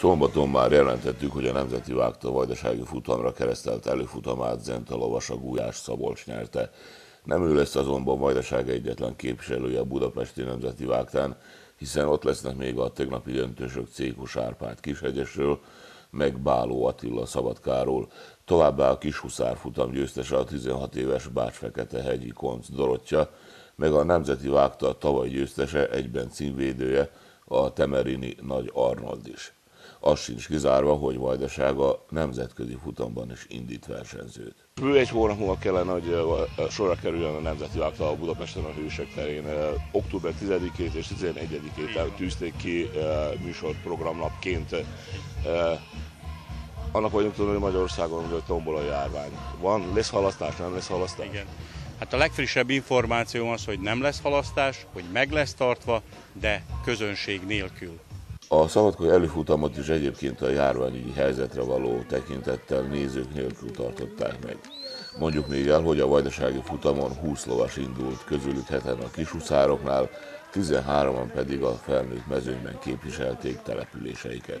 Szombaton már jelentettük, hogy a Nemzeti Vágta vajdasági futamra keresztelt előfutamát Zenta lovasa Gulyás Szabolcs nyerte. Nem ő lesz azonban Vajdaság egyetlen képviselője a Budapesti Nemzeti Vágtán, hiszen ott lesznek még a tegnapi döntősök Cékus Árpád Kishegyesről, meg Báló Attila Szabadkáról, továbbá a Kishuszár futam győztese a 16 éves Bács-Fekete hegyi Konc Dorottya, meg a Nemzeti Vágta tavaly győztese, egyben címvédője, a Temerini Nagy Arnold is. Az sincs kizárva, hogy Vajdaság a nemzetközi futamban is indít versenyzőt. Bő egy hónap múlva kellene, hogy sorra kerüljön a Nemzeti Vágta a Budapesten a Hősök terén. Október 10-ét és 11-ét tűzték ki műsorprogramnapként. Annak vagyunk tudni, hogy Magyarországon hogy tombol a járvány. Van, lesz halasztás, nem lesz halasztás? Igen. Hát a legfrissebb információ az, hogy nem lesz halasztás, hogy meg lesz tartva, de közönség nélkül. A szabadkai előfutamot is egyébként a járványügyi helyzetre való tekintettel nézők nélkül tartották meg. Mondjuk még el, hogy a vajdasági futamon 20 lovas indult, közülük heten a kishuszároknál, 13-an pedig a felnőtt mezőnyben képviselték településeiket.